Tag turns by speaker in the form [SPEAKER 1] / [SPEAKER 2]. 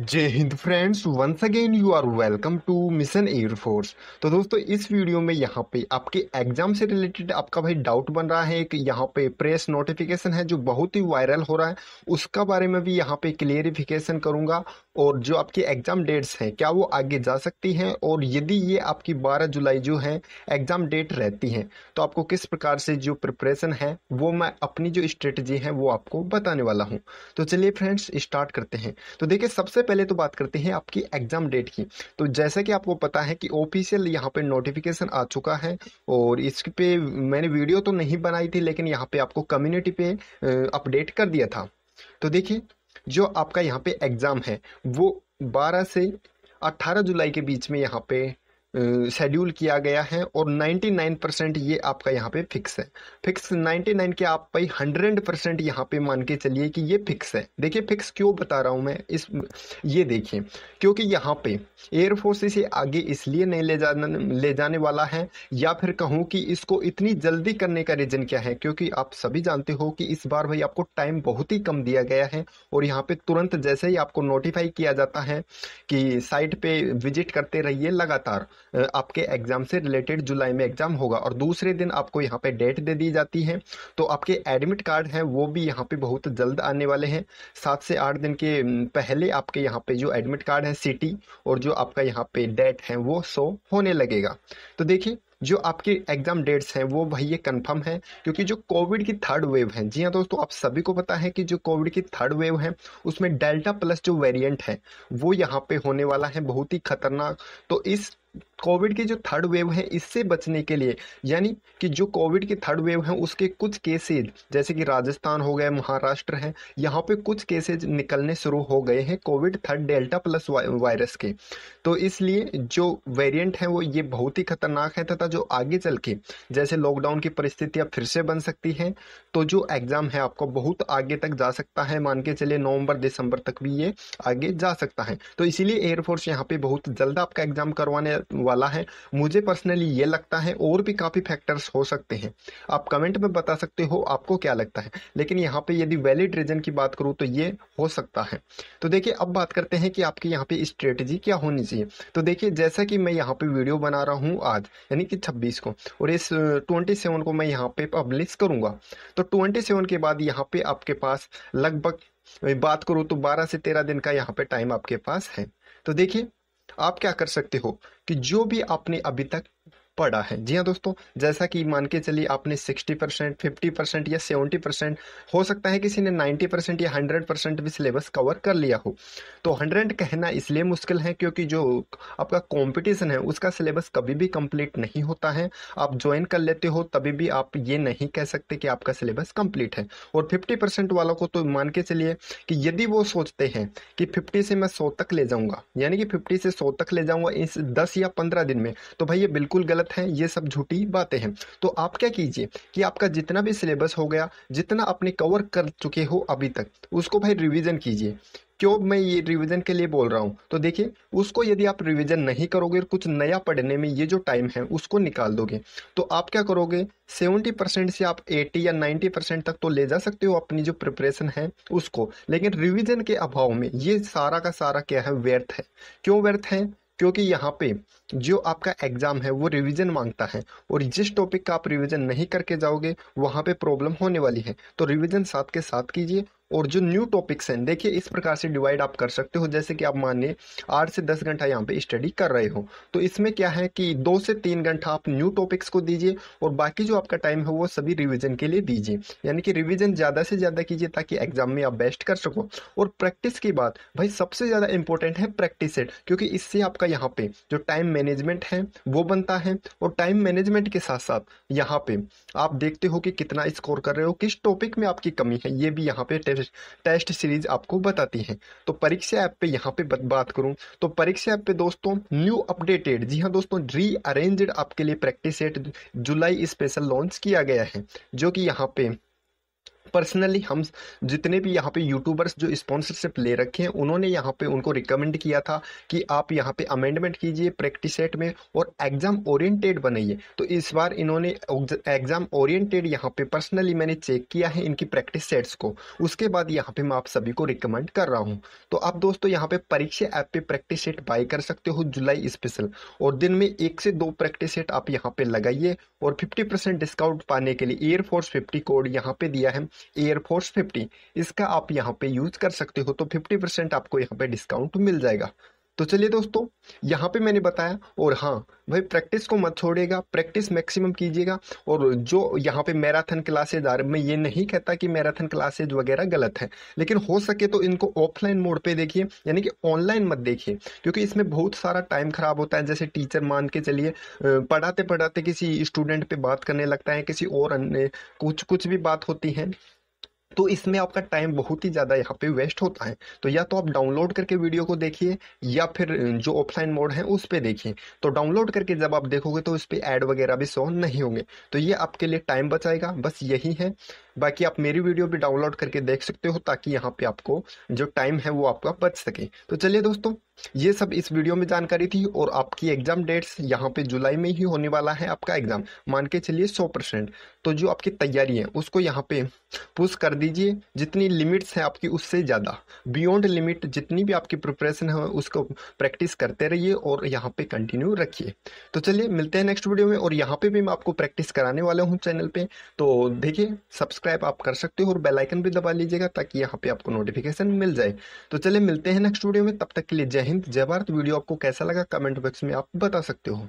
[SPEAKER 1] जय Hind friends once again you are welcome to mission air force तो दोस्तों, इस वीडियो में यहाँ पे आपके एग्ज़ाम से रिलेटेड आपका भाई डाउट बन रहा है कि यहाँ पे प्रेस नोटिफिकेशन है जो बहुत ही वायरल हो रहा है, उसका बारे में भी यहाँ पे क्लियरिफिकेशन करूँगा। और जो आपकी एग्ज़ाम डेट्स हैं, क्या वो आगे जा सकती हैं? और यदि ये आपकी 12 जुलाई जो है एग्ज़ाम डेट रहती हैं तो आपको किस प्रकार से जो प्रिपरेशन है, वो मैं अपनी जो स्ट्रेटजी है, वो आपको बताने वाला हूँ। तो चलिए फ्रेंड्स स्टार्ट करते हैं। तो देखिए, सबसे पहले तो बात करते हैं आपकी एग्ज़ाम डेट की। तो जैसा कि आपको पता है कि ऑफिशियल यहाँ पे नोटिफिकेशन आ चुका है, और इस पे मैंने वीडियो तो नहीं बनाई थी, लेकिन यहाँ पे आपको कम्युनिटी पे अपडेट कर दिया था। तो देखिए जो आपका यहाँ पे एग्ज़ाम है, वो 12 से 18 जुलाई के बीच में यहाँ पे शेड्यूल किया गया है और 99 परसेंट ये आपका यहाँ पे फिक्स है। फिक्स 99 के आप भाई 100 परसेंट यहाँ पे मान के चलिए कि ये फिक्स है। देखिए फिक्स क्यों बता रहा हूँ मैं? इस, ये देखिए, क्योंकि यहाँ पे एयरफोर्स इसे आगे इसलिए नहीं ले जाने ले जाने वाला है या फिर कहूँ कि इसको इतनी जल्दी करने का रीजन क्या है? क्योंकि आप सभी जानते हो कि इस बार भाई आपको टाइम बहुत ही कम दिया गया है और यहाँ पे तुरंत जैसे ही आपको नोटिफाई किया जाता है कि साइट पे विज़िट करते रहिए लगातार। आपके एग्ज़ाम से रिलेटेड जुलाई में एग्ज़ाम होगा और दूसरे दिन आपको यहाँ पे डेट दे दी जाती है। तो आपके एडमिट कार्ड हैं, वो भी यहाँ पे बहुत जल्द आने वाले हैं। सात से आठ दिन के पहले आपके यहाँ पे जो एडमिट कार्ड है सिटी और जो आपका यहाँ पे डेट है, वो शो होने लगेगा। तो देखिए, जो आपके एग्ज़ाम डेट्स हैं, वो भाई ये कंफर्म है, क्योंकि जो कोविड की थर्ड वेव है, जी हाँ दोस्तों, आप सभी को पता है कि जो कोविड की थर्ड वेव है, उसमें डेल्टा प्लस जो वेरिएंट है, वो यहाँ पे होने वाला है, बहुत ही खतरनाक। तो इस कोविड की जो थर्ड वेव है, इससे बचने के लिए, यानी कि जो कोविड की थर्ड वेव है, उसके कुछ केसेज जैसे कि राजस्थान हो गए महाराष्ट्र है, यहाँ पे कुछ केसेज निकलने शुरू हो गए हैं covid third delta plus virus के। तो इसलिए जो वेरिएंट है, वो ये बहुत ही खतरनाक है तथा जो आगे चल के, जैसे लॉकडाउन की परिस्थितियाँ फिर से बन सकती हैं तो जो एग्ज़ाम है, आपको बहुत आगे तक जा सकता है। मान के चलिए नवंबर, दिसंबर तक भी ये आगे जा सकता है। तो इसीलिए एयरफोर्स यहाँ पे बहुत जल्द आपका एग्ज़ाम करवाने वाला है। मुझे पर्सनली ये लगता है और भी काफ़ी फैक्टर्स हो सकते हैं। आप कमेंट में बता सकते हो, आपको क्या लगता है? लेकिन यहाँ पे यदि वैलिड रीजन की बात करूँ तो ये हो सकता है। तो देखिए, अब बात करते हैं कि आपकी यहाँ पे स्ट्रेटेजी क्या होनी चाहिए। तो देखिए, जैसा कि मैं यहाँ पे वीडियो बना रहा हूँ आज, यानी कि छब्बीस को, और इस ट्वेंटी को मैं यहाँ पे पब्लिश करूँगा। तो ट्वेंटी के बाद यहाँ पे आपके पास लगभग बात करूँ तो बारह से तेरह दिन का यहाँ पे टाइम आपके पास है। तो देखिए आप क्या कर सकते हो कि जो भी आपने अभी तक पड़ा है। जी हाँ दोस्तों, जैसा कि मान के चलिए आपने 60 परसेंट, फिफ्टी परसेंट या 70 परसेंट हो सकता है किसी ने 90 परसेंट या 100 परसेंट भी सिलेबस कवर कर लिया हो। तो 100 कहना इसलिए मुश्किल है क्योंकि जो आपका कंपटीशन है, उसका सिलेबस कभी भी कंप्लीट नहीं होता है। आप ज्वाइन कर लेते हो, तभी भी आप ये नहीं कह सकते कि आपका सिलेबस कंप्लीट है। और फिफ्टी परसेंट वालों को तो मान के चलिए कि यदि वो सोचते हैं कि फिफ्टी से मैं सौ तक ले जाऊँगा, यानी कि फिफ्टी से सौ तक ले जाऊँगा इस दस या पंद्रह दिन में तो भाई ये बिल्कुल गलत गलत है, ये सब झूठी बातें हैं। तो आप क्या कीजिए कि आपका जितना भी सिलेबस हो गया, जितना आपने कवर कर चुके हो अभी तक, उसको भाई रिवीजन कीजिए। क्यों मैं ये रिवीजन के लिए बोल रहा हूँ? तो देखिए, उसको यदि आप रिवीजन नहीं करोगे और कुछ नया पढ़ने में ये जो टाइम है, उसको निकाल दोगे। तो आप क्या करोगे? सेवेंटी परसेंट से आप एटी या नाइन्टी परसेंट तक तो ले जा सकते हो अपनी जो प्रिपरेशन है उसको। लेकिन रिविजन के अभाव में ये सारा का सारा क्या है? व्यर्थ है। क्यों व्यर्थ है? क्योंकि यहाँ पे जो आपका एग्ज़ाम है, वो रिवीजन माँगता है और जिस टॉपिक का आप रिवीजन नहीं करके जाओगे, वहाँ पे प्रॉब्लम होने वाली है। तो रिवीजन साथ के साथ कीजिए और जो न्यू टॉपिक्स हैं, देखिए, इस प्रकार से डिवाइड आप कर सकते हो। जैसे कि आप मानिए, आठ से दस घंटा यहाँ पे स्टडी कर रहे हो। तो इसमें क्या है कि दो से तीन घंटा आप न्यू टॉपिक्स को दीजिए और बाकी जो आपका टाइम है, वो सभी रिविजन के लिए दीजिए। यानी कि रिविजन ज़्यादा से ज़्यादा कीजिए ताकि एग्ज़ाम में आप बेस्ट कर सको। और प्रैक्टिस की बात, भाई, सबसे ज़्यादा इंपॉर्टेंट है प्रैक्टिस सेट क्योंकि इससे आपका यहाँ पे जो टाइम मैनेजमेंट है, वो बनता है। और टाइम मैनेजमेंट के साथ साथ यहाँ पे आप देखते हो कि कितना स्कोर कर रहे हो, किस टॉपिक में आपकी कमी है, ये भी यहाँ पे टेस्ट सीरीज़ आपको बताती हैं। तो परीक्षा ऐप पे यहाँ पे बात करूँ तो परीक्षा ऐप पे दोस्तों न्यू अपडेटेड जी हाँ दोस्तों री अरेंज्ड आपके लिए प्रैक्टिस सेट जुलाई स्पेशल लॉन्च किया गया है, जो कि यहाँ पे पर्सनली हम जितने भी यहाँ पे यूट्यूबर्स जो स्पॉन्सरशिप ले रखे हैं, उन्होंने यहाँ पे उनको रिकमेंड किया था कि आप यहाँ पे अमेंडमेंट कीजिए प्रैक्टिस सेट में और एग्ज़ाम ओरिएंटेड बनाइए। तो इस बार इन्होंने एग्ज़ाम ओरिएंटेड यहाँ पे पर्सनली मैंने चेक किया है इनकी प्रैक्टिस सेट्स को। उसके बाद यहाँ पे मैं आप सभी को रिकमेंड कर रहा हूँ। तो आप दोस्तों यहाँ पे परीक्षा ऐप पे प्रैक्टिस सेट बाय कर सकते हो जुलाई स्पेशल और दिन में एक से दो प्रैक्टिस सेट आप यहाँ पे लगाइए और 50% डिस्काउंट पाने के लिए एयरफोर्स 50 कोड यहाँ पे दिया है। एयरफोर्स 50 इसका आप यहाँ पे यूज़ कर सकते हो तो 50% आपको यहाँ पे डिस्काउंट मिल जाएगा। तो चलिए दोस्तों, यहाँ पे मैंने बताया, और हाँ भाई प्रैक्टिस को मत छोड़ेगा प्रैक्टिस मैक्सिमम कीजिएगा, और जो यहाँ पे मैराथन क्लासेज आ रहे मैं ये नहीं कहता कि मैराथन क्लासेज वगैरह गलत है, लेकिन हो सके तो इनको ऑफलाइन मोड पे देखिए, यानी कि ऑनलाइन मत देखिए, क्योंकि इसमें बहुत सारा टाइम खराब होता है, जैसे टीचर मान के चलिए पढ़ाते पढ़ाते किसी स्टूडेंट पे बात करने लगता है, किसी और अन्य, कुछ कुछ भी बात होती है तो इसमें आपका टाइम बहुत ही ज़्यादा यहाँ पे वेस्ट होता है। तो या तो आप डाउनलोड करके वीडियो को देखिए, या फिर जो ऑफलाइन मोड है उस पर देखिए। तो डाउनलोड करके जब आप देखोगे तो उस पर ऐड वगैरह भी शो नहीं होंगे। तो ये आपके लिए टाइम बचाएगा। बस यही है। बाकी आप मेरी वीडियो भी डाउनलोड करके देख सकते हो ताकि यहाँ पे आपको जो टाइम है वो आपका बच सके। तो चलिए दोस्तों, ये सब इस वीडियो में जानकारी थी और आपकी एग्ज़ाम डेट्स यहाँ पे जुलाई में ही होने वाला है आपका एग्ज़ाम। मान के चलिए सौ परसेंट। तो जो आपकी तैयारी है, उसको यहाँ पे पुश कर दीजिए। जितनी लिमिट्स है आपकी, उससे ज़्यादा। बियॉन्ड लिमिट जितनी भी आपकी प्रिपरेशन है, उसको प्रैक्टिस करते रहिए और यहाँ पे कंटिन्यू रखिए। तो चलिए, मिलते हैं नेक्स्ट वीडियो में और यहाँ पे भी मैं आपको प्रैक्टिस कराने वाला हूँ चैनल पे। तो देखिए सब्सक्राइब आप कर सकते हो और बेल आइकन भी दबा लीजिएगा ताकि यहाँ पे आपको नोटिफिकेशन मिल जाए। तो चलिए मिलते हैं नेक्स्ट वीडियो में, तब तक के लिए जय हिंद, जय भारत। वीडियो आपको कैसा लगा कमेंट बॉक्स में आप बता सकते हो।